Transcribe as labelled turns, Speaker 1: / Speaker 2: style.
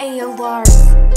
Speaker 1: Ayo Lars.